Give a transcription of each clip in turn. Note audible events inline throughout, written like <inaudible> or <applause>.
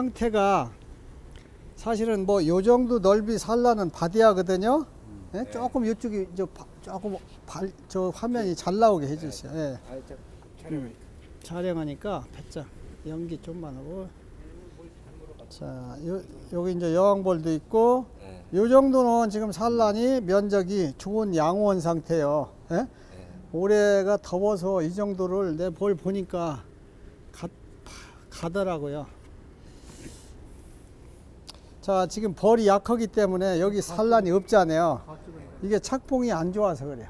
상태가 사실은 뭐 요 정도 넓이 살라는 바디야거든요. 예? 네. 조금 이쪽이 저 바- 조금 발, 저 화면이 잘 나오게 해주세요. 예. 아, 저 촬영하니까. 배짱 연기 좀만 하고 자 요, 여기 이제 여왕벌도 있고 예. 요 정도는 지금 산란이 면적이 좋은 양호한 상태예요 예? 예. 올해가 더워서 이 정도를 내벌 보니까 가, 가더라고요 자 지금 벌이 약하기 때문에 여기 산란이 없잖아요 이게 착봉이 안 좋아서 그래요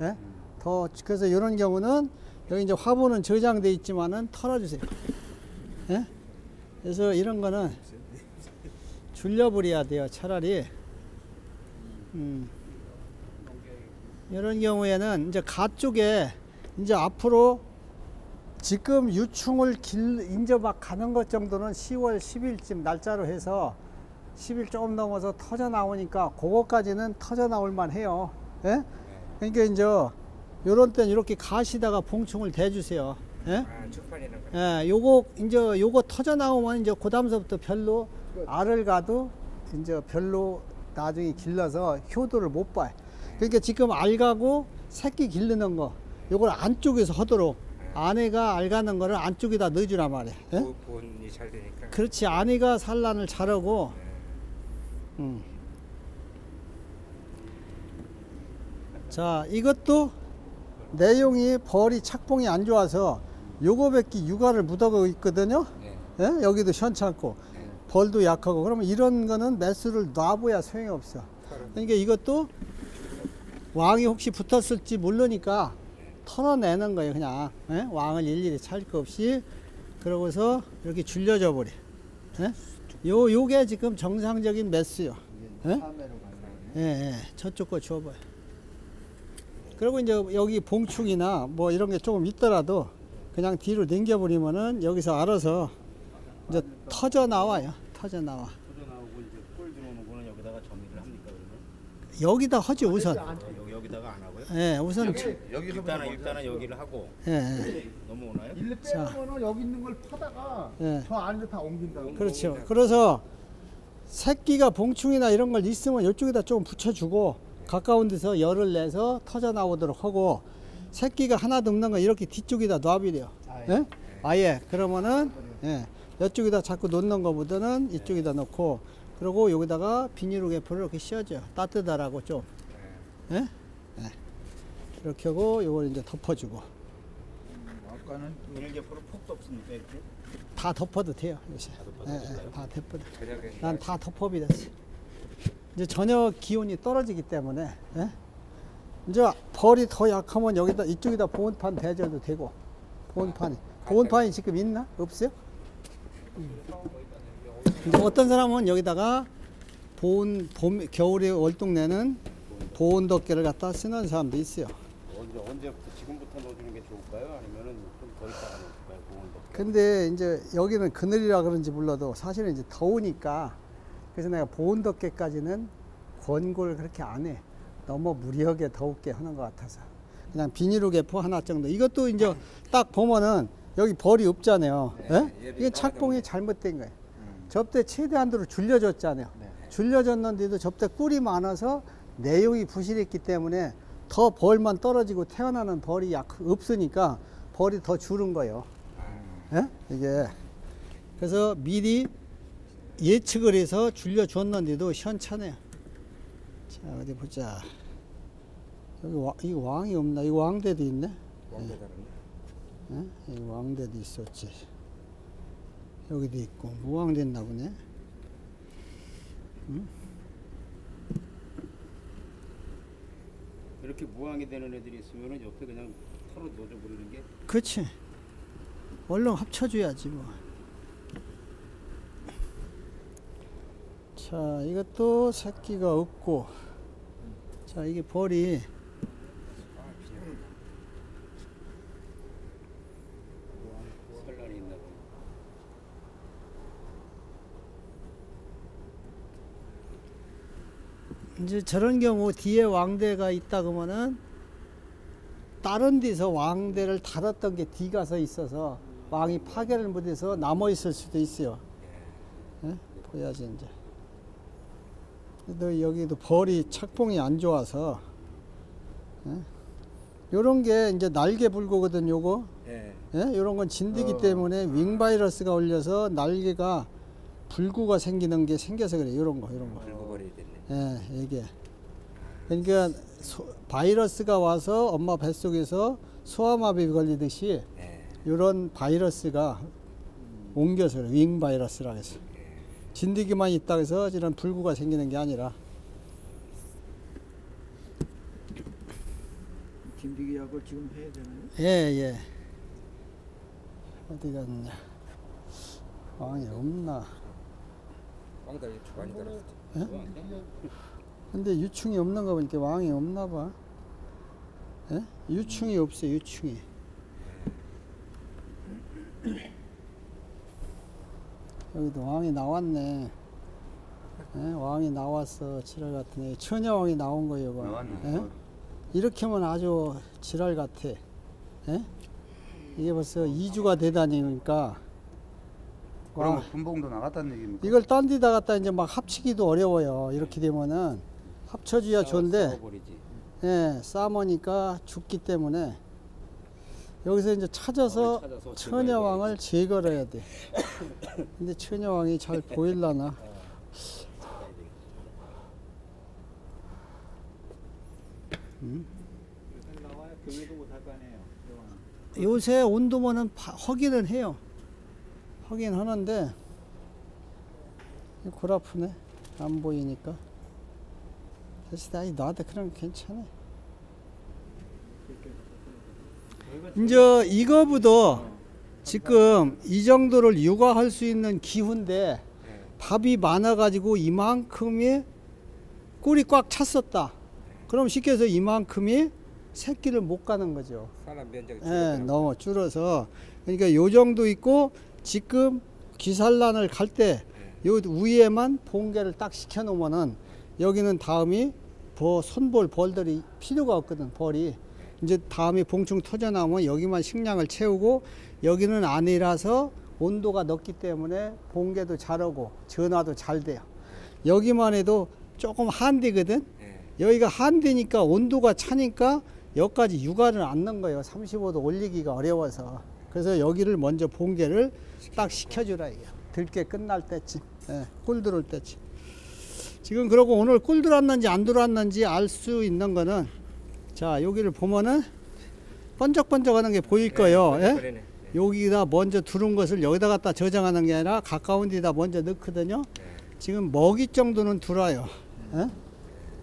예? 더 그래서 이런 경우는 여기 이제 화분은 저장돼 있지만은 털어주세요. 예? 그래서 이런 거는 줄여버려야 돼요. 차라리. 음. 이런 경우에는 이제 가 쪽에 이제 앞으로 지금 유충을 길막 가는 것 정도는 10월 10일쯤 날짜로 해서 10일 조금 넘어서 터져 나오니까 그거까지는 터져 나올 만 해요. 예? 그러니까 이제 요런 때는 이렇게 가시다가 봉충을 대주세요. 예? 아, 축판이라는 거. 예, 요거 이제 요거 터져 나오면 이제 그다음서부터 별로 알을 가도 이제 별로 나중에 길러서 효도를 못 봐요. 그러니까 지금 알 가고 새끼 기르는 거 요걸 안쪽에서 하도록 아내가 알 가는 거를 안쪽에다 넣어주란 말이야. 예? 보- 보온이 잘 되니까. 그렇지 아내가 산란을 잘하고 음. 자 이것도 내용이 벌이 착봉이 안 좋아서 요거밖에 육아를 묻어가고 있거든요 네. 예? 여기도 현찮고 네. 벌도 약하고 그러면 이런 거는 매수를 놔봐야 소용이 없어. 그러니까 이것도 왕이 혹시 붙었을지 모르니까 털어내는 거예요 그냥 예? 왕을 일일이 찰 거 없이 그러고서 이렇게 줄여져 버려 예? 요 요게 지금 정상적인 매수요 예? 예, 예. 저쪽 거 줘봐요 그리고 이제 여기 봉충이나 뭐 이런 게 조금 있더라도 그냥 뒤로 당겨버리면은 여기서 알아서 이제 터져 나와요 터져 나와 터져 나오고 이제 꿀 들어오는 거는 여기다가 정리를 합니까 그러면? 여기다 하지 우선 여기 여기다가 안 하고요? 예 우선 여기서 일단은 일단은 여기를 하고 예, 예. 넘어오나요? 일로 자. 빼면은 여기 있는 걸 파다가 예. 저 안으로 다 옮긴다고. 그렇죠. 그래서 새끼가 봉충이나 이런 걸 있으면 이쪽에다 좀 붙여주고 가까운 데서 열을 내서 터져 나오도록 하고 새끼가 하나도 없는 거 이렇게 뒤쪽에다 놔버려. 예? 아예 그러면은 예. 이쪽에다 자꾸 놓는 것보다는 이쪽에다 놓고 그리고 여기다가 비닐로 개포를 이렇게 씌워줘. 따뜻하라고 좀. 예? 예. 이렇게 하고 요걸 이제 덮어주고 아까는 비닐개포를 폭도 없습니까 이렇게? 다 덮어도 돼요. 요새. 덮어도 예? 예, 다 덮어도. 난 다 덮어버렸어. 이제 저녁 기온이 떨어지기 때문에 예? 이제 벌이 더 약하면 여기다 이쪽에다 보온판 대줘도 되고 보온판이 보온판이 지금 있나 없어요? 음. 이제 어떤 사람은 여기다가 보온 봄 겨울에 월동 내는 보온 덮개를 갖다 쓰는 사람도 있어요. 언제 언제부터 지금부터 넣어주는 게 좋을까요? 아니면은 좀더 있다가 넣을까요? 보온도. 근데 이제 여기는 그늘이라 그런지 몰라도 사실은 이제 더우니까 그래서 내가 보온 덮개까지는 권고를 그렇게 안 해. 너무 무리하게 더웁게 하는 것 같아서 그냥 비닐로 개 포 하나 정도. 이것도 이제 딱 보면은 여기 벌이 없잖아요. 네, 예? 얘도 이게 따라가는 착봉이 잘못된 거예요. 접대 최대한으로 줄여줬잖아요. 네. 줄여줬는데도 접대 꿀이 많아서 내용이 부실했기 때문에 더 벌만 떨어지고 태어나는 벌이 약 없으니까 벌이 더 줄은 거예요. 예? 이게 그래서 미리 예측을 해서 줄여줬는데도 시원찮아요. 자 어디 보자. 여기 와, 이 왕이 없나? 이 왕대도 있네. 왕대 다른데. 예? 이 왕대도 있었지. 여기도 있고 무왕됐나 보네. 이렇게 무항이 되는 애들이 있으면은 옆에 그냥 털어 넣어줘 버리는 게 그렇지. 얼른 합쳐줘야지 뭐. 자, 이것도 새끼가 없고. 자, 이게 벌이 있나 봐요. 이제 저런 경우 뒤에 왕대가 있다 그러면은 다른 데서 왕대를 닫았던 게 뒤가 서 있어서 왕이 파괴를 못해서 남아 있을 수도 있어요. 예? 보야지 이제. 또 여기도 벌이 착봉이 안 좋아서 예? 요런 게 이제 날개 불고거든 요거 예. 예? 요런 건 진드기 어. 때문에 윙 바이러스가 올려서 날개가 불구가 생기는 게 생겨서 그래 요런 거 요런 거 되네. 예, 이게. 그러니까 소- 바이러스가 와서 엄마 뱃속에서 소아마비 걸리듯이 예. 이런 바이러스가 옮겨서 그래. 윙 바이러스라고 해서. 진드기만 있다고 해서 이런 불구가 생기는 게 아니라 진드기 약을 지금 해야 되나요? 예, 예. 어디 갔냐. 왕이 없나. 왕다 이거 많이 달았어. 근데 유충이 없는 거 보니까 왕이 없나 봐. 예? 유충이 없어, 유충이. <coughs> 여기도 왕이 나왔네. 예? 왕이 나왔어, 지랄 같은 애. 처녀 왕이 나온 거예요. 나왔네. 예? 이렇게 하면 아주 지랄 같아. 예? 이게 벌써 2주가 되다니까. 그럼 와, 분봉도 나갔다는 얘기입니까? 이걸 딴 데다 갖다 이제 막 합치기도 어려워요. 이렇게 되면은 합쳐줘야 좋은데. 예, 싸머니까 죽기 때문에 여기서 이제 찾아서 왕을 찾아서 처녀왕을 제거를 해야 돼. 근데 처녀왕이 잘 <laughs> 보일라나? 거 아니에요. 요새 온도면은 파- 확인은 해요. 확인하는데 골 아프네. 안 보이니까. 그래서 나 나한테 그런 거 괜찮아. 이제 이거보다 지금 이 정도를 육아할 수 있는 기후인데 예. 밥이 많아가지고 이만큼이 꿀이 꽉 찼었다. 그럼 쉽게 해서 이만큼이 새끼를 못 가는 거죠. 사람 면적이 예, 줄어들어. 너무 줄어서 그러니까 요 정도 있고 지금 기산란을 갈때요 위에만 봉개를 딱 시켜 놓으면은 여기는 다음이 버 손볼 벌들이 필요가 없거든 벌이 이제 다음에 봉충 터져 나오면 여기만 식량을 채우고 여기는 안이라서 온도가 높기 때문에 봉개도 잘 오고 전화도 잘 돼요 여기만 해도 조금 한디거든 예. 여기가 한대니까 온도가 차니까 여기까지 육아를 안 넣은 거예요. 35도 올리기가 어려워서. 그래서 여기를 먼저 봉개를 딱 시켜주라 이게. 들깨 끝날 때쯤, 예, 꿀 들어올 때쯤. 지금 그러고 오늘 꿀 들어왔는지 안 들어왔는지 알 수 있는 거는 자 여기를 보면은 번쩍번쩍하는 게 보일 거예요. 예? 그러네. 여기다 먼저 두른 것을 여기다 갖다 저장하는 게 아니라 가까운 데다 먼저 넣거든요. 지금 먹이 정도는 들어요. 예?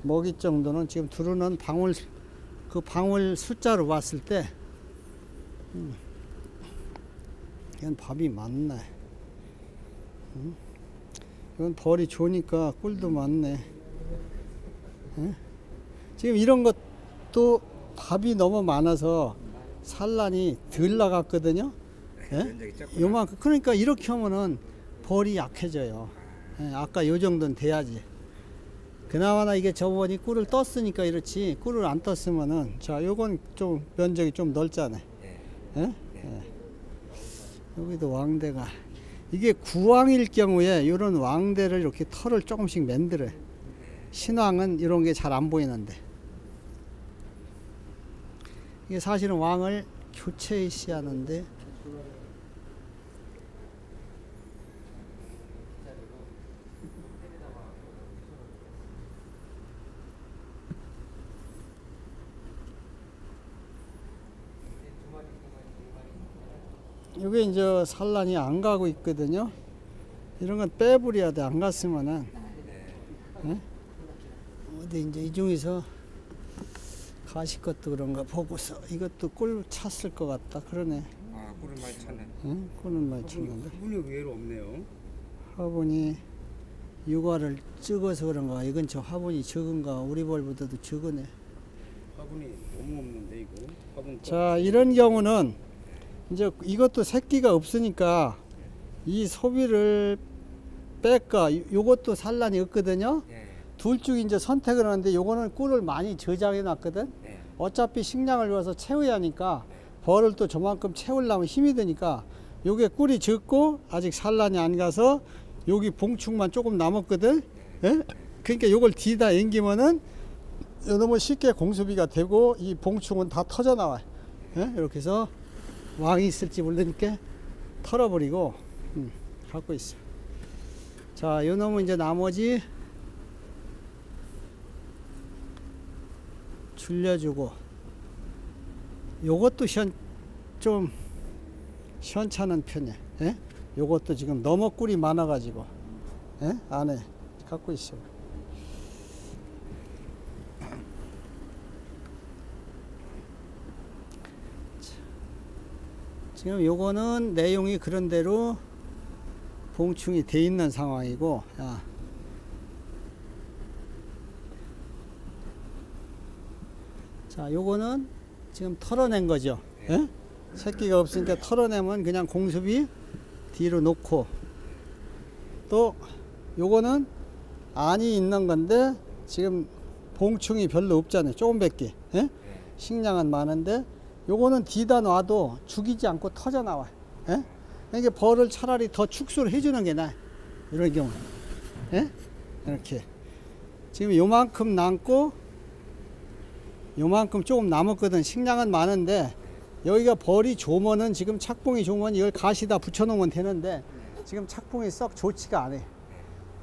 먹이 정도는 지금 두르는 방울 그 방울 숫자로 봤을 때 음, 이건 밥이 많네. 음? 이건 벌이 좋으니까 꿀도 많네. 예? 지금 이런 것도 밥이 너무 많아서 산란이 덜 나갔거든요. 예? 면적이 작구나. 요만큼 그러니까 이렇게 하면은 벌이 약해져요. 예, 아까 요 정도는 돼야지. 그나마나 이게 저번이 꿀을 떴으니까 이렇지 꿀을 안 떴으면은 자 요건 좀 면적이 좀 넓잖아요. 예. 여기도 왕대가 이게 구왕일 경우에 이런 왕대를 이렇게 털을 조금씩 만들어요. 신왕은 이런 게 잘 안 보이는데 이게 사실은 왕을 교체시 하는데 이게 이제 산란이 안 가고 있거든요. 이런 건 빼버려야 돼. 안 갔으면은. 예? 어디 이제 이 중에서 가시 것도 그런가 보고서 이것도 꿀 찼을 것 같다. 그러네. 아, 꿀을 많이 찼네. 응? 꿀은 많이 찼는데. 분이 의외로 없네요. 화분이 육아를 찍어서 그런가. 이건 저 화분이 적은가. 우리 벌보다도 적으네. 화분이 너무 없는데 이거. 화분 자, 이런 경우는 이제 이것도 새끼가 없으니까 이 소비를 뺄까? 요- 요것도 산란이 없거든요. 예. 둘중 이제 선택을 하는데 요거는 꿀을 많이 저장해 놨거든. 예. 어차피 식량을 위해서 채워야 하니까 벌을 또 저만큼 채우려면 힘이 드니까 요게 꿀이 적고 아직 산란이 안 가서 여기 봉축만 조금 남았거든. 예? 그러니까 요걸 뒤다 앵기면은 너무 쉽게 공수비가 되고 이 봉축은 다 터져 나와요. 예? 이렇게 해서 왕이 있을지 모르니까 털어버리고 음, 갖고 있어. 자, 요 놈은 이제 나머지 줄려주고 요것도 시원 좀 시원찮은 편이야. 예? 요것도 지금 너무 꿀이 많아가지고 예? 안에 갖고 있어요. 지금 요거는 내용이 그런 대로 봉충이 돼 있는 상황이고 야. 자 요거는 지금 털어낸 거죠 예? 새끼가 없으니까 털어내면 그냥 공습이 뒤로 놓고 또 요거는 안이 있는 건데 지금 봉충이 별로 없잖아요 조금 밖에 예? 식량은 많은데 요거는 뒤다 놔도 죽이지 않고 터져 나와요. 예? 이게 벌을 차라리 더 축소를 해주는 게 나아 이런 경우 예? 이렇게. 지금 요만큼 남고 요만큼 조금 남았거든. 식량은 많은데 여기가 벌이 좋으면은 지금 착봉이 좋으면 이걸 가시다 붙여놓으면 되는데 지금 착봉이 썩 좋지가 않아요.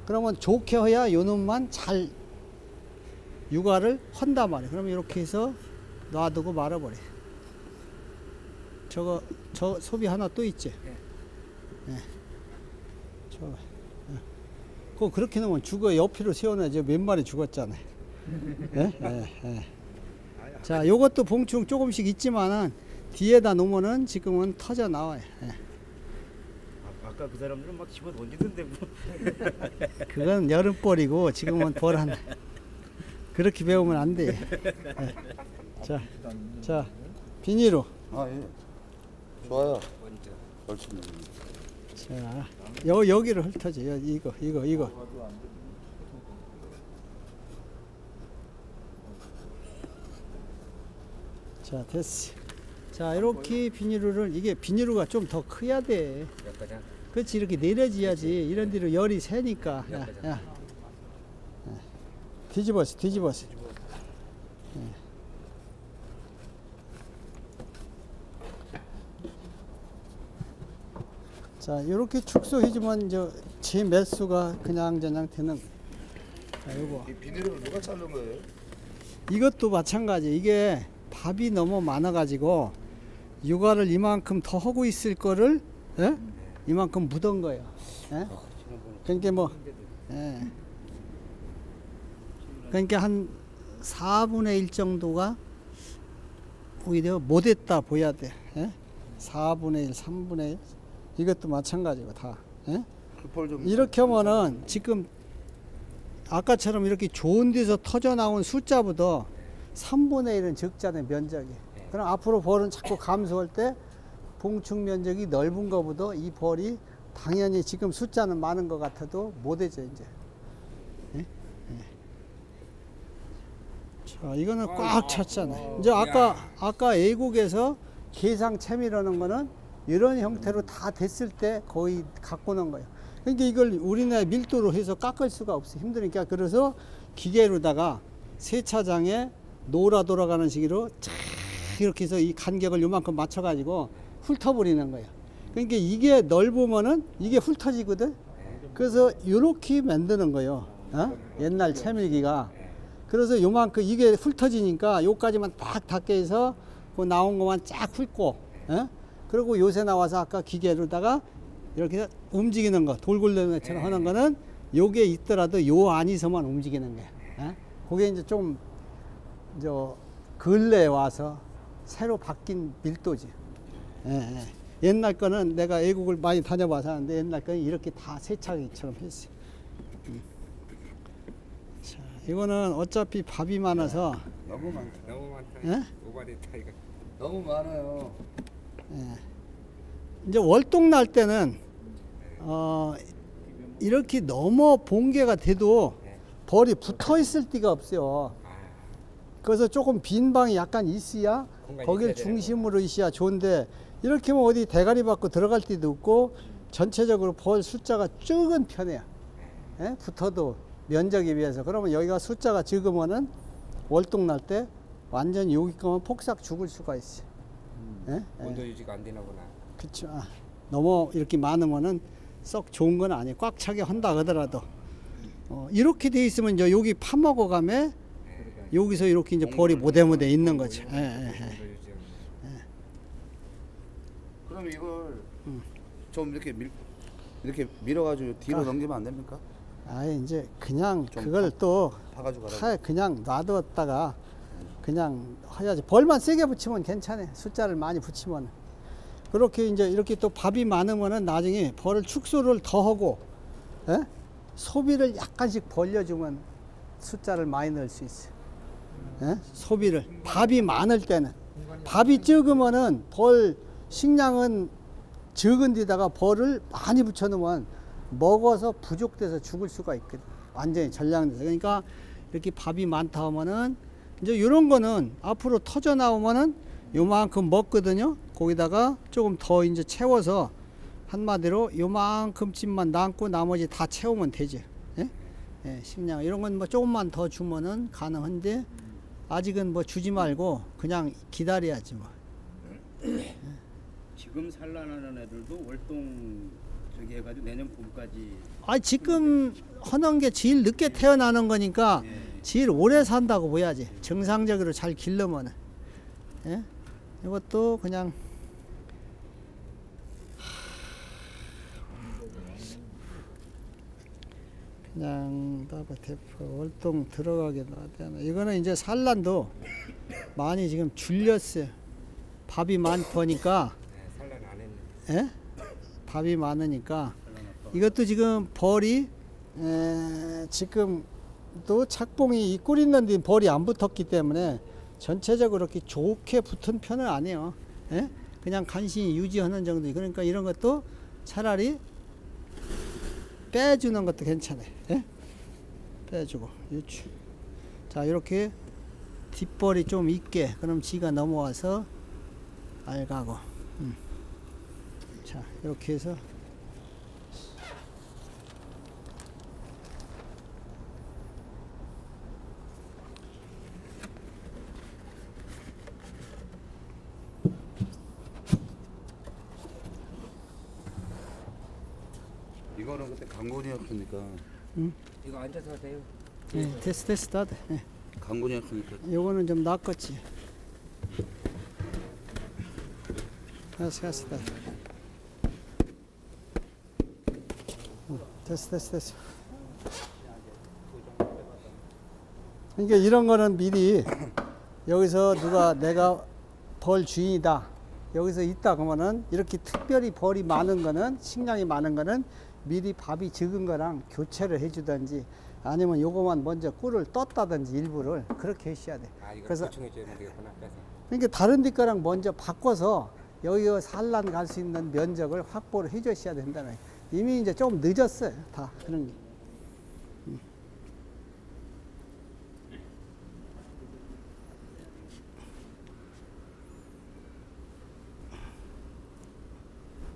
그러면 좋게 해야 요 놈만 잘 육아를 한단 말이에요. 그러면 이렇게 해서 놔두고 말아버려 저거 저 소비 하나 또 있지 예. 저 예. 그거 그렇게 놓으면 죽어 옆으로 세워놔야지 몇 마리 죽었잖아요 예? 예, 예. 자 요것도 봉충 조금씩 있지만은 뒤에다 놓으면은 지금은 터져 나와요 예. 아, 아까 그 사람들은 막 집어 던지던데 뭐. <laughs> 그건 여름벌이고 지금은 벌한 그렇게 배우면 안 돼. 예. 자, 자 비닐로. 아 예. 좋아요. 자, 여 여기를 훑어줘. 여, 이거, 이거, 이거. 자, 됐어. 자, 이렇게 비닐을 이게 비닐루가 좀 더 커야 돼. 그렇지 이렇게 내려져야지 이런 데로 열이 새니까 야, 야. 야. 뒤집어서 뒤집어서 자 이렇게 축소해주면 이제 제 매수가 그냥 저냥 되는. 자 요거 이 비닐을 누가 자른 거예요? 이것도 마찬가지. 이게 밥이 너무 많아가지고 육아를 이만큼 더 하고 있을 거를 예? 이만큼 묻은 거예요. 예? 그러니까 뭐 예. 그러니까 한 4분의 1 정도가 오히려 못했다 보여야 돼. 예? 4분의 1, 3분의 1 이것도 마찬가지고 다. 예? 이렇게 하면은 지금 아까처럼 이렇게 좋은 데서 터져 나온 숫자보다 3분의 1은 적잖아요, 면적이. 그럼 앞으로 벌은 자꾸 감소할 때 봉축 면적이 넓은 것보다 이 벌이 당연히 지금 숫자는 많은 것 같아도 못해져, 이제. 예? 예. 자, 이거는 꽉 찼잖아요. 이제 아까, 아까 A국에서 계상챔이라는 거는 이런 형태로 다 됐을 때 거의 갖고 오는 거예요. 그러니까 이걸 우리나라 밀도로 해서 깎을 수가 없어. 힘드니까. 그래서 기계로다가 세차장에 노라 돌아가는 식으로 쫙 이렇게 해서 이 간격을 요만큼 맞춰가지고 훑어버리는 거예요. 그러니까 이게 넓으면은 이게 훑어지거든. 그래서 이렇게 만드는 거예요. 어? 옛날 채밀기가. 그래서 요만큼 이게 훑어지니까 요까지만 딱 닿게 해서 그 나온 것만 쫙 훑고, 어? 그리고 요새 나와서 아까 기계로다가 이렇게 움직이는 거, 돌 굴리는 것처럼 하는 거는 요게 있더라도 요 안에서만 움직이는 거야. 어? 그게 이제 좀, 저, 근래에 와서 새로 바뀐 밀도지. 예, 예. 옛날 거는 내가 애국을 많이 다녀봐서 하는데 옛날 거는 이렇게 다 세차기처럼 했어요. 음. 자, 이거는 어차피 밥이 많아서, 너무 많다. 너무 많다. 예? 오바됐다 이거. 너무 많아요. 예. 이제 월동 날 때는 어 이렇게 너무 봉개가 돼도 벌이 붙어 있을 데가 없어요. 그래서 조금 빈 방이 약간 있어야 거길 중심으로 있어야 좋은데 이렇게 하면 어디 대가리 받고 들어갈 데도 없고 전체적으로 벌 숫자가 적은 편이야. 예? 붙어도 면적에 비해서 그러면 여기가 숫자가 적으면은 월동 날 때 완전 여기 거면 폭삭 죽을 수가 있어. 예? 온도 유지가 안 되나 보나. 그쵸. 아, 너무 이렇게 많으면은 썩 좋은 건 아니에요. 꽉 차게 한다 하더라도. 어, 이렇게 돼 있으면 이제 여기 파먹어 가면 여기서 이렇게 이제 벌이 모대모대 있는 거죠. 예, 예, 예. 유지. 그럼 이걸 음. 좀 이렇게 밀 이렇게 밀어가지고 뒤로 아. 넘기면 안 됩니까? 아예 이제 그냥 좀 그걸 파- 또 파 가지고 가라. 하, 그냥 놔두었다가 그냥 해야지. 벌만 세게 붙이면 괜찮아. 숫자를 많이 붙이면. 그렇게 이제 이렇게 또 밥이 많으면은 나중에 벌을 축소를 더 하고, 예? 소비를 약간씩 벌려주면 숫자를 많이 넣을 수 있어. 예? 소비를. 밥이 많을 때는. 밥이 적으면은 벌 식량은 적은 데다가 벌을 많이 붙여놓으면 먹어서 부족돼서 죽을 수가 있거든. 완전히 전량돼서. 그러니까 이렇게 밥이 많다 하면은 이제 이런 거는 앞으로 터져 나오면은 요만큼 먹거든요. 거기다가 조금 더 이제 채워서 한마디로 요만큼쯤만 남고 나머지 다 채우면 되죠. 예? 예, 식량 이런 건 뭐 조금만 더 주면은 가능한데 아직은 뭐 주지 말고 그냥 기다려야지 뭐. 지금 산란하는 애들도 월동 저기 해가지고 내년 봄까지 아 지금 하는 게 제일 늦게 태어나는 거니까 예. 제일 오래 산다고 봐야지 정상적으로 잘 기르면은 예? 이것도 그냥 그냥 따바 대포 월동 들어가게 놔야 이거는 이제 산란도 많이 지금 줄렸어요 밥이 많으니까. 예? 밥이 많으니까 이것도 지금 벌이 에, 지금 또 착봉이 이 꿀 있는 데 벌이 안 붙었기 때문에 전체적으로 이렇게 좋게 붙은 편은 아니에요. 예? 그냥 간신히 유지하는 정도. 그러니까 이런 것도 차라리 빼주는 것도 괜찮아요. 예? 빼주고 유추. 자 이렇게 뒷벌이 좀 있게 그럼 지가 넘어와서 알가고. 음. 자 이렇게 해서 강군이었으니까 이거 앉아서 돼요. 예, 됐어 됐어 다 돼. 예. 강군이었으니까 요거는 좀 낫겠지. 됐어 됐어. 응, 됐어 됐어 됐어. 그러니까 이런 거는 미리 여기서 누가 내가 벌 주인이다. 여기서 있다 그러면은 이렇게 특별히 벌이 많은 거는 식량이 많은 거는 미리 밥이 적은 거랑 교체를 해주든지 아니면 요거만 먼저 꿀을 떴다든지 일부를 그렇게 해셔야 돼. 아 그래서- 보충해 줘야 되겠구나. 그러니까 다른 데 거랑 먼저 바꿔서 여기가 산란 갈 수 있는 면적을 확보를 해 주셔야 된다는 거예요. 이미 이제 좀 늦었어요. 다 그런 게.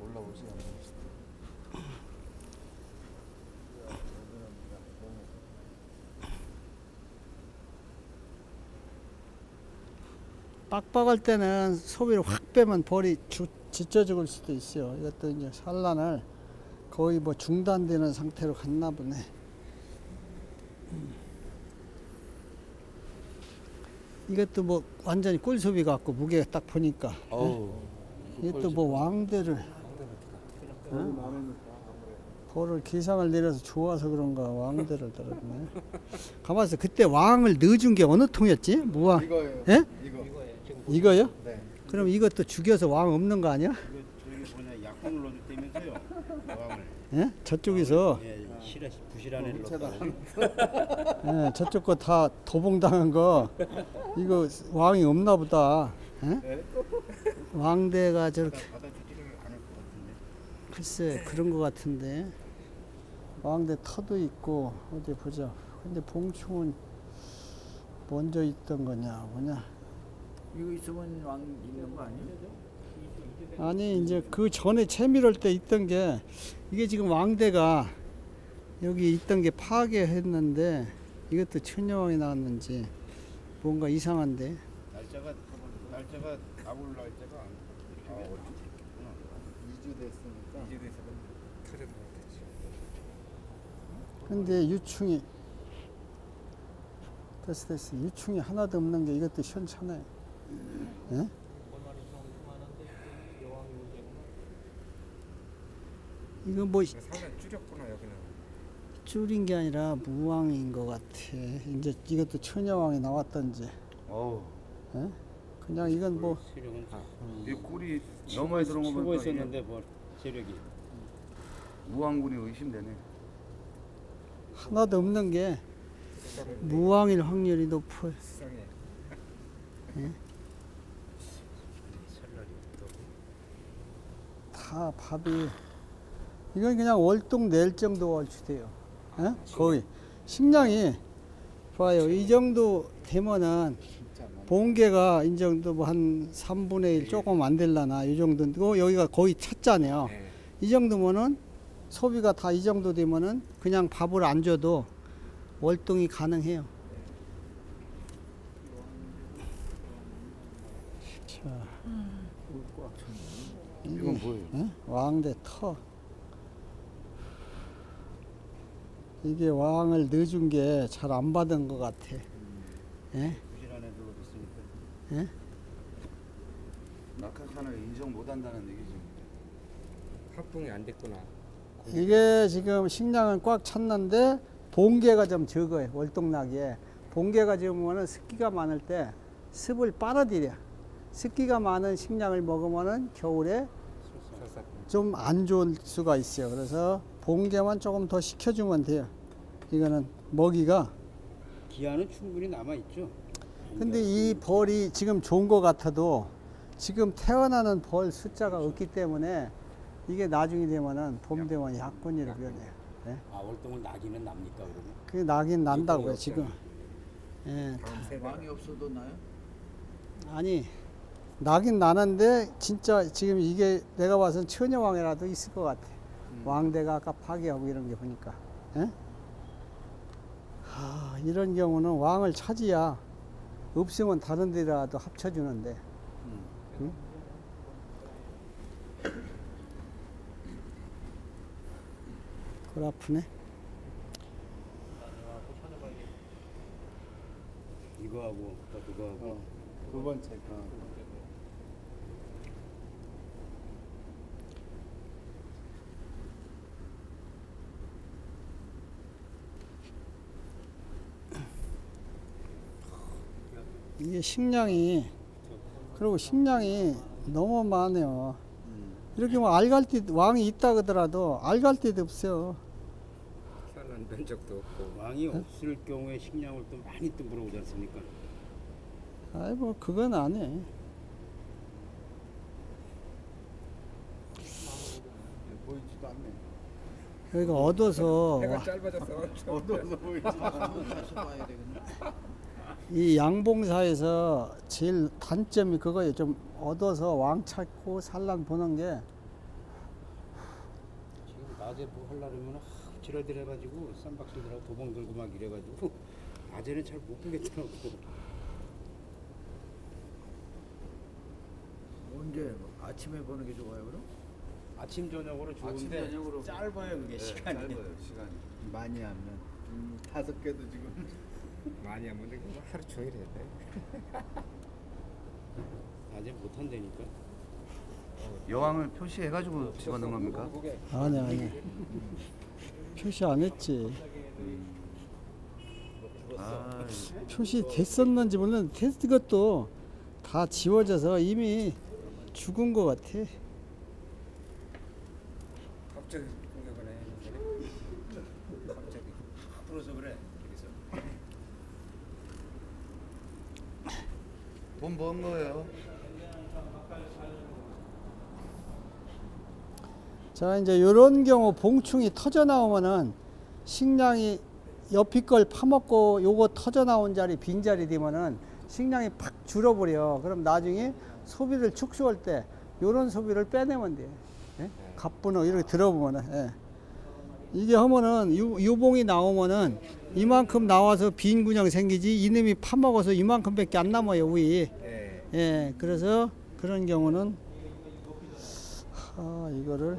올라오지 않아. 빡빡할 때는 소비를 확 빼면 벌이 주, 지쳐 죽을 수도 있어요. 이것도 이제 산란을 거의 뭐 중단되는 상태로 갔나 보네. 음. 이것도 뭐 완전히 꿀 소비 같고 무게가 딱 보니까 어우. 이것도 뭐 왕대를 벌을 기상을 내려서 좋아서 그런가 왕대를 들었네. 가만있어. 그때 왕을 넣어준 게 어느 통이었지? 무왕. 이거예요. 예? 이거. 이거요? 네. 그럼 이것도 죽여서 왕 없는 거 아니야? 이거 저기 뭐냐 약혼을 넣어줬다면서요 여왕을 예? 저쪽에서 예 실화 부실한 애를. 넣었다 <laughs> 예, 저쪽 거 다 도봉당한 거 이거 왕이 없나 보다. 예? 왕대가 저렇게 글쎄 그런 거 같은데 왕대 터도 있고 어디 보자. 근데 봉충은 먼저 있던 거냐 뭐냐? 이거 있으면 왕 있는 거 아니에요? 아니 이제 그 전에 채밀할 때 있던 게 이게 지금 왕대가 여기 있던 게 파괴했는데 이것도 천여왕이 나왔는지 뭔가 이상한데 날짜가 날짜가 아울 날짜가 안. 아, 어디? 2주 됐으니까 이제 돼서 터져도 못했지. 근데 유충이 됐어 됐어 유충이 하나도 없는 게 이것도 시원찮아요 예? 이거 뭐 상당히 줄였구나 여기는. 줄인 게 아니라 무왕인 것 같아 이제 이것도 처녀왕이 나왔던지 어우 예? 그냥 이건 뭐 세력은 이 꿀이 너무 많이 들어온 거 보니까 있었는데 뭐 세력이 무왕군이 의심되네. 하나도 없는 게 무왕일 확률이 높아요 수상해. 설날이 없 다 밥이 이건 그냥 월동 낼 정도 얼추돼요. 예? 거의 식량이 봐요. 이 정도 되면은 본계가 이 정도 뭐 한 3분의 1 조금 안 될라나 이 정도고 여기가 거의 찼잖아요. 네. 이 정도면은 소비가 다 이 정도 되면은 그냥 밥을 안 줘도 월동이 가능해요. 자, 이건 뭐예요? 예? 왕대 터. 이게 왕을 넣어준 게 잘 안 받은 것 같아. 예? 부실한 애들로 됐으니까. 예? 낙하산을 인정 못한다는 얘기지. 합동이 안 됐구나. 이게 지금 식량은 꽉 찼는데 봉개가 좀 적어요. 월동나기에. 봉개가 적으면 습기가 많을 때 습을 빨아들여. 습기가 많은 식량을 먹으면 겨울에. 좀 안 좋을 수가 있어요. 그래서 봉개만 조금 더 식혀주면 돼요. 이거는 먹이가. 기한은 충분히 남아 있죠. 근데 이 벌이 지금 좋은 것 같아도 지금 태어나는 벌 숫자가 없기 때문에 이게 나중에 되면은 봄 되면 약군이로 변해요. 예? 아 월동을 나기는 납니까 그러면? 그게 나긴 난다고요, 지금. 예. 세대. 왕이 없어도 나요? 아니, 나긴 나는데 진짜 지금 이게 내가 봐서는 처녀왕이라도 있을 것 같아. 왕대가 아까 파괴하고 이런 게 보니까. 예? 하, 이런 경우는 왕을 차지야. 없으면 다른 데라도 합쳐주는데. 응? 골 아프네. 이거 하고 또 그거 하고. 두 번째 이게 식량이 그리고 식량이 너무 많아요. 이렇게 뭐 알갈띠 왕이 있다 그러더라도 알갈띠도 없어요. 태어난 면적도 없고. 왕이 없을 경우에 식량을 또 많이 또 물어오지 않습니까? 아이 뭐 그건 안 해. 보이지도 않네. 여기가 얻어서 해가 와- 짧아졌어. 어두워서 보이지 이 양봉사에서 제일 단점이 그거예요. 좀 얻어서 왕 찾고 산란 보는 게 지금 낮에 뭐 하려면 지랄들 해가지고 쌈박질들하고 도봉 들고 막 이래가지고 <laughs> 낮에는 잘 못 보겠더라고. 언제 뭐 아침에 보는 게 좋아요 그럼? 아침 저녁으로 좋은데 아침, 저녁으로. 짧아요 그게 시간이. 짧아요 시간이. 많이 하면 음, 다섯 개도 지금 많이 하면 이거 하루 종일 해야 돼. <laughs> 낮에 못 한다니까. 여왕을 표시해가지고 집어넣은 겁니까? 그게 아니 아니 표시 안 했지. 아 표시 됐었는지 몰랐는데 됐 것도 다 지워져서 이미 죽은 것 같아. 갑자기 공격을 해. 갑자기. 앞으로서 그래. 여기서. 돈 먹은 거예요. 자 이제 이런 경우 봉충이 터져 나오면은 식량이 옆이 걸 파먹고 요거 터져 나온 자리 빈 자리 되면은 식량이 팍 줄어버려. 그럼 나중에 소비를 축소할 때 요런 소비를 빼내면 돼. 예? 갑분어 이렇게 들어보면은 예. 이게 하면은 유, 유봉이 나오면은 이만큼 나와서 빈 군형 생기지 이놈이 파먹어서 이만큼밖에 안 남아요 우이. 예. 예, 그래서 그런 경우는 아, 이거를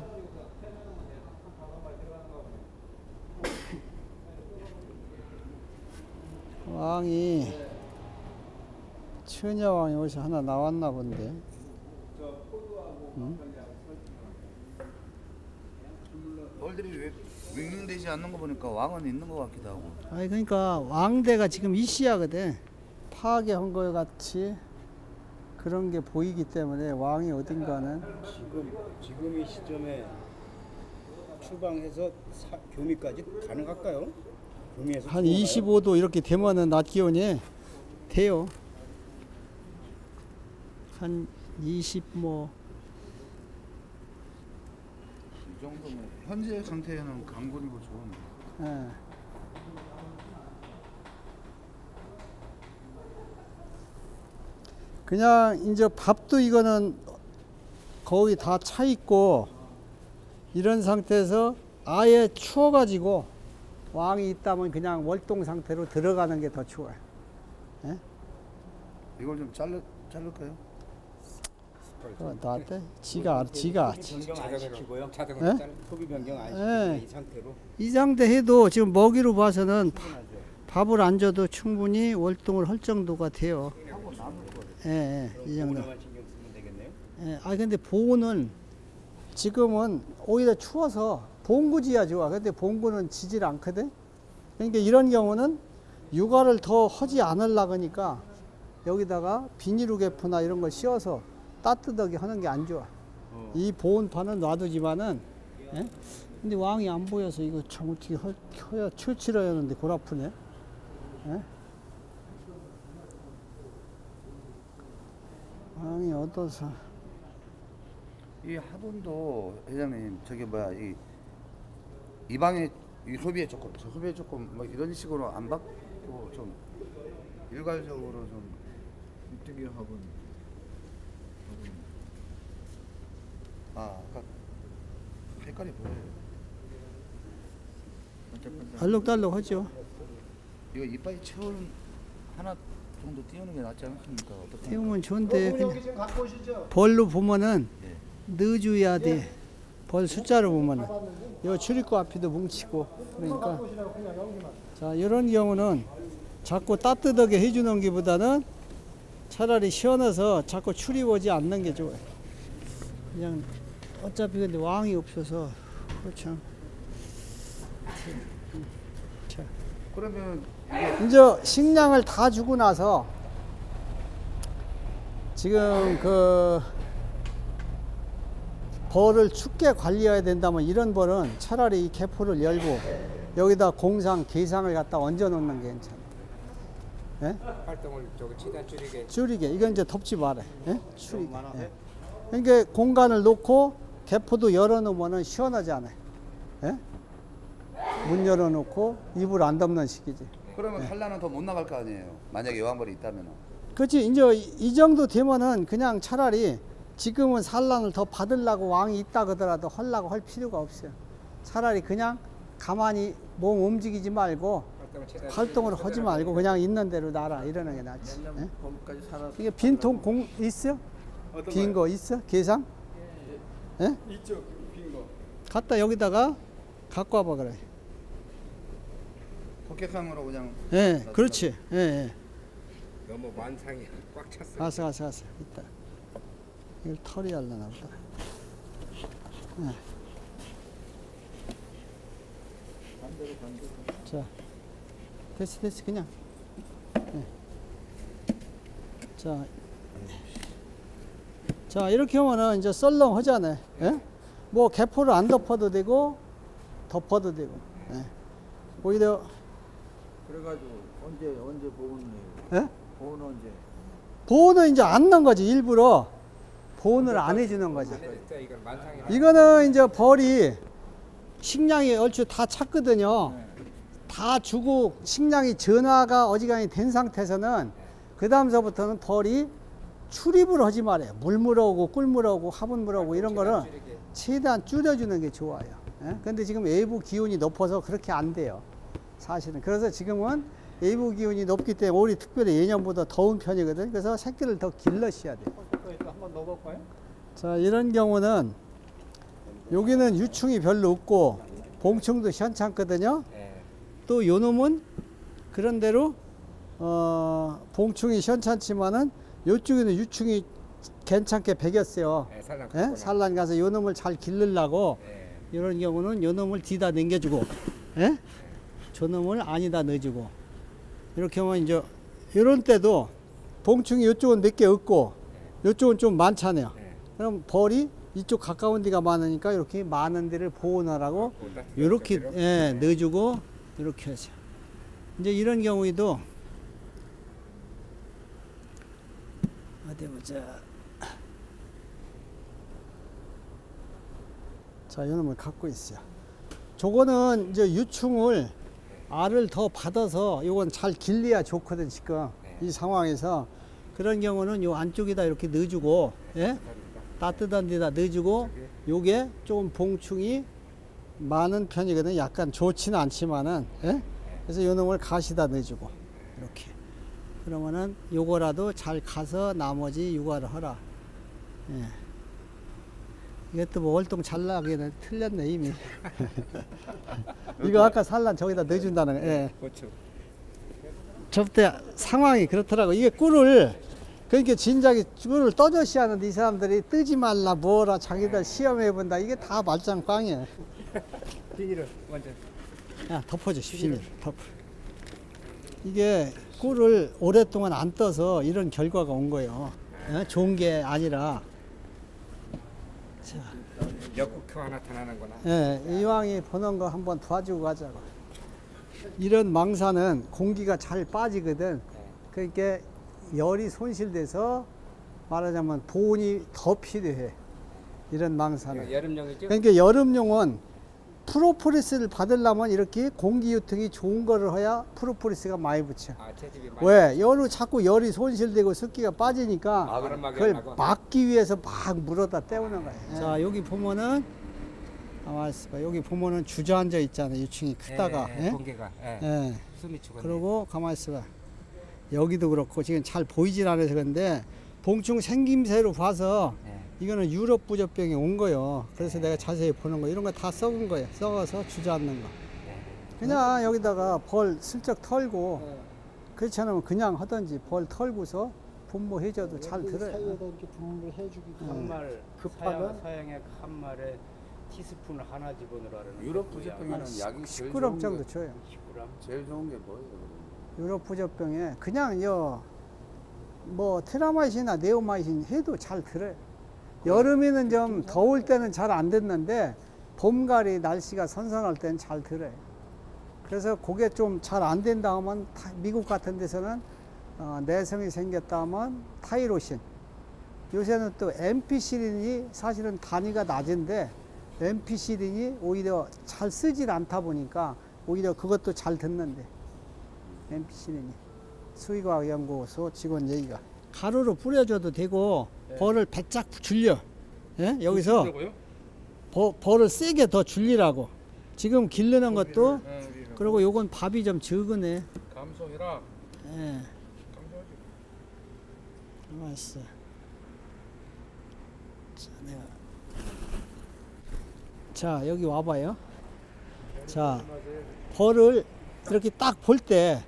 왕이 처녀왕이 어디서 하나 나왔나 본데. 왜 윙윙되지 않는 거 보니까 왕은 있는 것 같기도 하고. 아니 그러니까 왕대가 지금 이시야거든. 파괴한 거 같이 그런 게 보이기 때문에 왕이 어딘가는 지금 지금 이 시점에 추방해서 사, 교미까지 가능할까요? 교미에서 한 추방가요? 25도 이렇게 되면은 낮 기온이 돼요. 한 20 뭐 이 정도면 현재 상태에는 강군이고 좋은. 예. 그냥 이제 밥도 이거는 거의 다 차 있고 이런 상태에서 아예 추워가지고 왕이 있다면 그냥 월동 상태로 들어가는 게 더 추워요. 이걸 좀 잘라 자를까요? 어, 나한테 지가 알아, 지가 소비 변경 안 자동으로 시키고요. 자동으로 예? 자르- 소비 변경 안 예. 시키고 이 상태로 이 상태 해도 지금 먹이로 봐서는 파-. 밥을 안 줘도 충분히 월동을 할 정도가 돼요. 예, 예, 이 정도. 보호만 신경 쓰면 되겠네요. 예, 아 근데 보온은 지금은 오히려 추워서 봉구지야 좋아. 근데 봉구는 지질 않거든. 그러니까 이런 경우는 육아를 더 하지 않으려고 하니까 여기다가 비닐우개포나 이런 걸 씌워서 따뜻하게 하는 게 안 좋아. 이 보온판은 놔두지만은 예? 근데 왕이 안 보여서 이거 참 어떻게 할- 켜야 칠칠해야 하는데 골 아프네. 예? 왕이 어떠서 이 화분도 회장님 저기 뭐야 이 이 방에 이 소비에 조금 저 소비에 조금 뭐 이런 식으로 안 받고 좀 일괄적으로 좀 이쪽에 화분. 아, 아까 색깔이 보여요. 반짝반짝. 알록달록 하죠. 이거 이빨이 채울 하나 정도 띄우는 게 낫지 않습니까? 어떻게? 태우면 좋은데 그냥 갖고 오시죠. 벌로 보면은 예. 넣어줘야 돼. 벌 숫자로 보면은 요 출입구 앞에도 뭉치고 그러니까 자 이런 경우는 자꾸 따뜻하게 해주는 게보다는 차라리 시원해서 자꾸 출입오지 않는 게 좋아요. 그냥 어차피 근데 왕이 없어서 그렇죠. 자. 그러면 이제 식량을 다 주고 나서 지금 그 벌을 춥게 관리해야 된다면 이런 벌은 차라리 이 개포를 열고 여기다 공상, 게상을 갖다 얹어 놓는 게 괜찮아. 예? 활동을 저기 최대한 줄이게 줄이게. 이건 이제 덮지 말아. 예? 줄이게. 예. 그러니까 공간을 놓고 개포도 열어 놓으면 시원하지 않아요. 예? 문 열어 놓고 이불 안 덮는 식이지. 그러면 한라는 더못 나갈 거 아니에요. 만약에 여왕벌이 있다면. 그렇지 이제 이- 이 정도 되면은 그냥 차라리 지금은 산란을 더 받으려고 왕이 있다 그러더라도 하려고 할 필요가 없어요. 차라리 그냥 가만히 몸 움직이지 말고 활동을 하지 말고 그냥 있는 대로 놔라 이러는 게 낫지. 예? 이게 빈통 공 있어? 빈거 있어? 계상? 예? 있죠 빈 거. 갖다 여기다가 갖고 와봐 그래. 포켓상으로 그냥 예, 그렇지. 예, 예. 너무 만상이 <laughs> 꽉 찼어. 가서 가서 가서 있다. 이걸 털이 할라나 보다. 예. 자, 됐어 됐어 그냥. 예. 자, 자 이렇게 하면은 이제 썰렁 하잖아요. 예? 뭐 개포를 안 덮어도 되고 덮어도 되고. 예. 오히려 그래가지고 언제 언제 보온해요? 예? 보온 언제? 보온은 이제 안 넣은 거지 일부러 보온을 안 해주는 거지. 만상이. 이거는 이제 벌이 식량이 얼추 다 찼거든요. 다 주고 식량이 전화가 어지간히 된 상태에서는 그 다음서부터는 벌이 출입을 하지 말아요. 물 물어오고 꿀 물어오고 화분 물어오고 이런 거는 줄이게. 최대한 줄여주는 게 좋아요. 예? 근데 지금 외부 기온이 높아서 그렇게 안 돼요. 사실은. 그래서 지금은 외부 기온이 높기 때문에 올해 특별히 예년보다 더운 편이거든. 그래서 새끼를 더 길러셔야 돼요. 한번 넣어볼까요? 자, 이런 경우는 여기는 유충이 별로 없고 봉충도 현찮거든요. 예. 또 요놈은 그런 대로 어, 봉충이 현찮지만은 요쪽에는 유충이 괜찮게 배겼어요. 예, 살랑 예? 산란 가서 요놈을 잘 기르려고 예. 이런 경우는 요놈을 뒤다 남겨주고 예? 저놈을 아니다 넣어주고 이렇게 하면 이제 이런 때도 봉충이 이쪽은 몇 개 없고 이쪽은 좀 많잖아요. 예. 그럼 벌이 이쪽 가까운 데가 많으니까 이렇게 많은 데를 보호하라고 이렇게 예. 넣어주고 이렇게 하죠. 이제 이런 경우에도 어디 보자. 자, 이놈을 갖고 있어요. 저거는 이제 유충을 알을 더 받아서 이건 잘 길러야 좋거든 지금 이 상황에서 그런 경우는 요 안쪽에다 이렇게 넣어주고 예? 따뜻한 데다 넣어주고 요게 좀 봉충이 많은 편이거든 약간 좋지는 않지만은 예? 그래서 요 놈을 가시다 넣어주고 이렇게 그러면은 요거라도 잘 가서 나머지 육아를 하라 예. 이것도 뭐 월동 잘 나기는 틀렸네 이미 <laughs> 이거 아까 산란 저기다 넣어준다는 거 예. 고추. 저때 상황이 그렇더라고. 이게 꿀을 그러니까 진작에 꿀을 떠져시 하는데 이 사람들이 뜨지 말라 뭐라 자기들 시험해 본다. 이게 다 말짱 꽝이야. <laughs> 비닐을 먼저. 야 덮어줘 비닐 덮어. 이게 꿀을 오랫동안 안 떠서 이런 결과가 온 거예요. 예? 좋은 게 아니라. 자, 역국효가 나타나는구나. 예, 이왕이 보는 거 한번 도와주고 가자고. 이런 망사는 공기가 잘 빠지거든. 그러니까 열이 손실돼서 말하자면 보온이 더 필요해. 이런 망사는. 여름용이죠? 그러니까 여름용은 프로폴리스를 받으려면 이렇게 공기 유통이 좋은 거를 해야 프로폴리스가 많이 붙여. 아, 많이. 왜? 열로 자꾸 열이 손실되고 습기가 빠지니까 아, 그걸 안 나고. 막기 위해서 막 물어다 때우는 거예요. 자, 여기 보면은 아, 있어봐. 여기 보면은 주저앉아 있잖아요. 유충이 크다가. 예, 예, 예? 공개가. 예. 예. 숨이 죽었네. 그리고 가만히 있어 봐. 여기도 그렇고 지금 잘 보이질 않아서 그런데 봉충 생김새로 봐서 예. 이거는 유럽 부적병이 온 거요. 그래서 내가 자세히 보는 거 이런 거 다 썩은 거예요. 썩어서 주저앉는 거. 그냥 여기다가 벌 슬쩍 털고 그렇지 않으면 그냥 하든지 벌 털고서 분모 해줘도 잘 들어요. 이렇게 분무를 해주기도 한 말, 급하면? 사양, 사양의 한 말에 티스푼 하나 집어넣으라는 유럽 부제병에는 약이 제일 10g 좋은 정도 게, 줘요. 10g. 제일 좋은 게 뭐예요? 유럽 부적병에 그냥 여뭐 테라마이신이나 네오마이신 해도 잘 들어요. 여름에는 좀 더울 때는 잘 안 듣는데 봄가을이 날씨가 선선할 때는 잘 들어요. 그래서 그게 좀 잘 안 된다 하면 타- 미국 같은 데서는 어, 내성이 생겼다 하면 타이로신. 요새는 또 엠피시린이 사실은 단위가 낮은데 엠피시린이 오히려 잘 쓰질 않다 보니까 오히려 그것도 잘 듣는데 엠피시린이 수의과학연구소 직원 얘기가 가루로 뿌려줘도 되고 벌을 배짝 줄려 예? 여기서 버, 벌을 세게 더 줄리라고 지금 기르는 것도 그리고 요건 밥이 좀 적으네 감소해라. 예. 맛있어. 자, 내가. 자, 여기 와봐요. 자, 벌을 이렇게 딱 볼 때,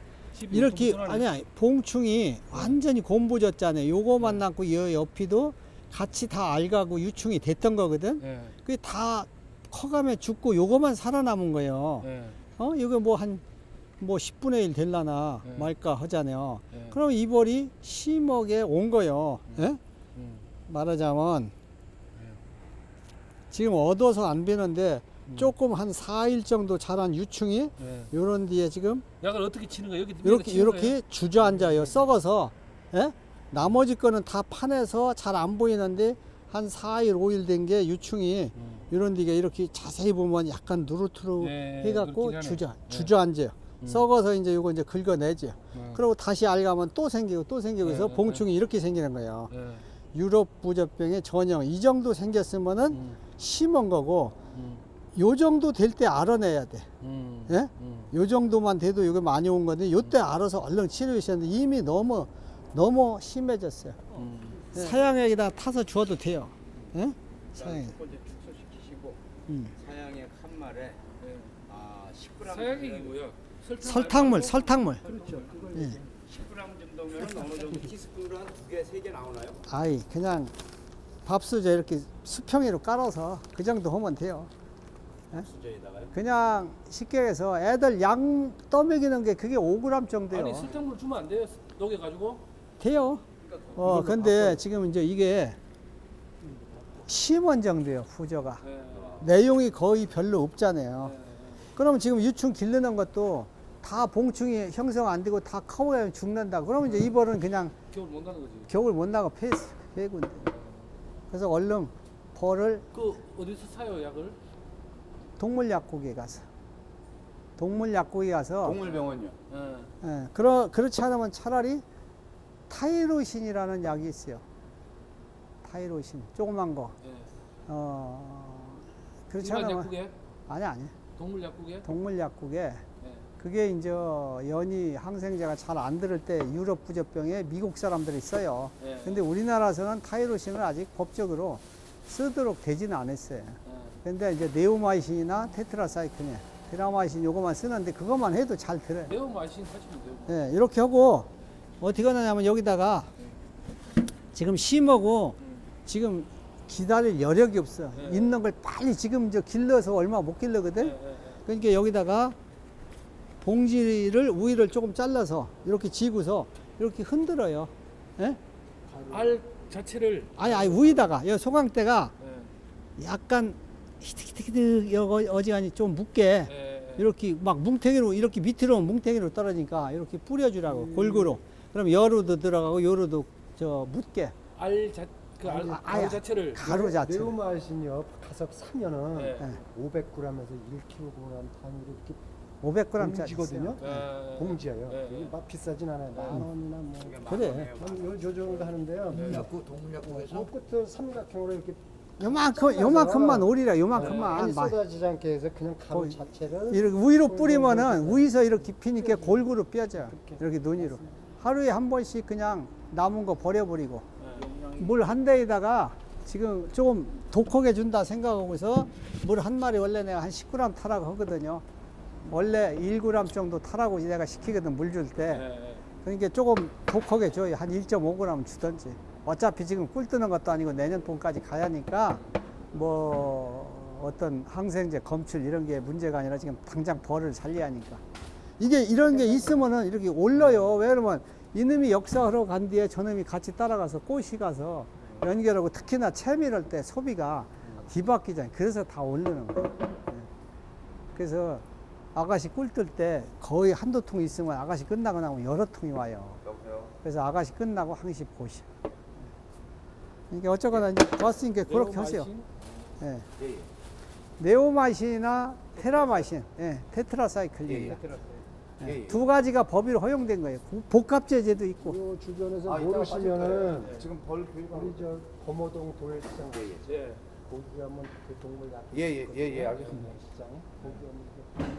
이렇게, 아니야, 봉충이 완전히 곰부졌잖아요. 요거만 남고, 여 옆이도 같이 다 알가고 유충이 됐던 거거든. 예. 그게 다 커가며 죽고 요거만 살아남은 거예요. 예. 어, 이거 뭐 한, 뭐 10분의 1 될라나 네. 말까 하잖아요. 네. 그럼 이 벌이 10억에 온 거예요. 예? 음. 말하자면, 지금 얻어서 안 be는데 조금 한 4일 정도 자란 유충이 예. 요런 뒤에 지금 약을 어떻게 치는 거야? 여기 이렇게, 이렇게 주저앉아요. 썩어서. 예? 나머지 거는 다 파내서 잘 안 보이는데 한 4일, 5일 된 게 유충이 이런 뒤에 이렇게 자세히 보면 약간 누르트루 네, 해갖고. 주저, 네. 주저앉아요. 썩어서 이제 요거 이제 긁어내죠. 네. 그리고 다시 알가면 또 생기고 또 생기고 해서 네, 봉충이 이렇게 생기는 거예요. 예. 유럽 부적병의 전형 이 정도 생겼으면은 음. 심은 거고 음. 요 정도 될 때 알아내야 돼. 음. 예? 음. 요 정도만 돼도 이거 많이 온 건데 요때 알아서 얼른 치료해 주셨는데 이미 너무 너무 심해졌어요. 음. 사양액에다 타서 주어도 돼요. 예? 사양액. 첫 번째 축소시키시고 음. 사양액 한 말에 아 10g 사양이고요. 설탕물, 설탕물. 그렇죠. 예. 10g 정도면 어느 정도 티스푼으로 한두 개, 세 개 나오나요? 아이 그냥 밥수저 이렇게 수평으로 깔아서 그 정도 하면 돼요. 수저에다가요? 그냥 쉽게 해서 애들 양 떠먹이는 게 그게 5g 정도요. 아니 설탕물 주면 안 돼요? 녹여 가지고. 돼요. 어 근데 지금 이제 이게 심원 정도예요 후저가. 예. 내용이 거의 별로 없잖아요. 예. 그럼 지금 유충 기르는 것도 다 봉충이 형성 안 되고 다 커버하면 죽는다. 그러면 이제 이 벌은 그냥 겨울 못 나는 거지. 겨울 못 나가 폐군데. 그래서 얼른 벌을 그 어디서 사요 약을? 동물 약국에 가서 동물 약국에 가서 동물병원요. 예. 예, 그러 그렇지 않으면 차라리 타이로신이라는 약이 있어요. 타이로신 조그만 거. 예. 어 그렇지 않으면 약국에 아니 아니 동물 약국에. 동물 약국에 예. 그게 이제 연이 항생제가 잘 안 들을 때 유럽 부적병에 미국 사람들이 써요. 예. 근데 우리나라에서는 타이로신을 아직 법적으로 쓰도록 되지는 않았어요. 예. 근데 이제 네오마이신이나 테트라사이클린, 테라마이신 요거만 쓰는데 그것만 해도 잘 들어요. 맛이 하시면 돼요. 예, 이렇게 하고 어떻게 하냐면 여기다가 지금 심하고 지금 기다릴 여력이 없어. 네. 있는 걸 빨리 지금 저 길러서 얼마 못 예. 길러거든. 예. 예. 그러니까 여기다가 봉지를 우위를 조금 잘라서 이렇게 지고서 이렇게 흔들어요. 예? 알 자체를 아니 아니 우위다가 여 소강대가 예. 약간 히득히득히득 여거 어지간히 좀 예. 예. 이렇게 막 뭉탱이로 이렇게 밑으로 뭉탱이로 떨어지니까 이렇게 뿌려주라고 골고루. 그럼 여루도 들어가고 요루도 저 묻게 알 자, 그 알, 아, 가루. 자체를 가루 자체. 매운맛이요 가석 사면은 예. 네. 500g에서 1kg 단위로 이렇게 500g짜리 봉지거든요. 예. 봉지예요. 예. 이게 막 비싸진 않아요. 만 원이나 뭐. 그래. 한 요, 요 정도 하는데요. 약국 동물약국에서 요 끝을 삼각형으로 이렇게 요만큼 요만큼만 오리라 요만큼만 막 쏟아지지 않게 해서 그냥 가루 거의 자체를 이렇게 우위로 뿌리면은 우위서 이렇게 피니까 골고루 뼈져 이렇게 눈이로. 하루에 한 번씩 그냥 남은 거 버려버리고. 물 한 대에다가 지금 조금 독하게 준다 생각하고서 물 한 마리 원래 내가 한 10g 타라고 하거든요. 원래 1g 정도 타라고 내가 시키거든 물 줄 때. 예. 예. 그러니까 조금 독하게 줘요. 한 1.5g 주던지 어차피 지금 꿀 뜨는 것도 아니고 내년 봄까지 가야 하니까 뭐 어떤 항생제 검출 이런 게 문제가 아니라 지금 당장 벌을 살려야 하니까 이게 이런 게 있으면은 이렇게 올라요 왜 그러면 이놈이 역사하러 간 뒤에 저놈이 같이 따라가서 꽃이 가서 연결하고 특히나 채밀할 때 소비가 뒤바뀌잖아요 그래서 다 오르는 거예요 예. 그래서 아가씨 꿀 뜰 때 거의 한두 통 있으면 아가씨 끝나고 나면 여러 통이 와요 여보세요. 그래서 아가씨 끝나고 항시 보시. 이게 어쩌거나 이제 왔으니까 그렇게 하세요. 예. 예, 예. 네오마신이나 테라마신, 예, 테트라사이클린. 예, 예. 예. 예, 예. 두 가지가 법으로 허용된 거예요. 고- 복합제제도 있고. 요 주변에서 아, 모르시면은 거예요. 지금 벌 교육하고 우리 저 범어동 도일시장 예, 예. 예. 거기 가면 그 동물 약 예, 예, 예, 예, 알겠습니다. 시장 거기 가면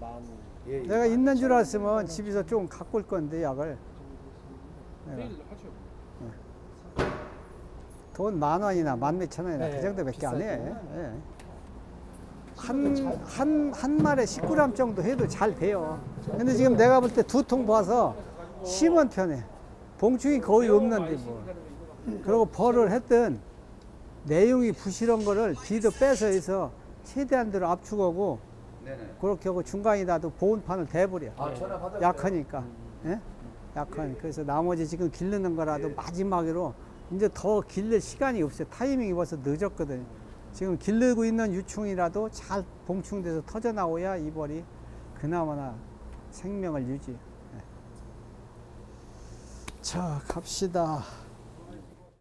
만 예, 예. 내가 있는 줄 알았으면 집에서 좀 갖고 올 건데 약을. 내가 내일 하죠. 돈 만 원이나 만 몇천 원이나 네, 그 정도밖에 안 해. 예. 한, 한, 한 마리에 10g 정도 해도 잘 돼요. 근데 지금 내가 볼 때 두 통 봐서 심은 편해. 봉충이 거의 없는데 뭐. 그리고 벌을 했든 내용이 부실한 거를 비도 빼서 해서 최대한 대로 압축하고. 그렇게 하고 중간에다도 보온판을 대버려. 아. 약하니까. 예? 약하니. 그래서 나머지 지금 기르는 거라도 마지막으로 이제 더 길릴 시간이 없어요. 타이밍이 벌써 늦었거든요. 지금 기르고 있는 유충이라도 잘 봉충돼서 터져 나오야 이 벌이 그나마나 생명을 유지. 예. 자, 갑시다.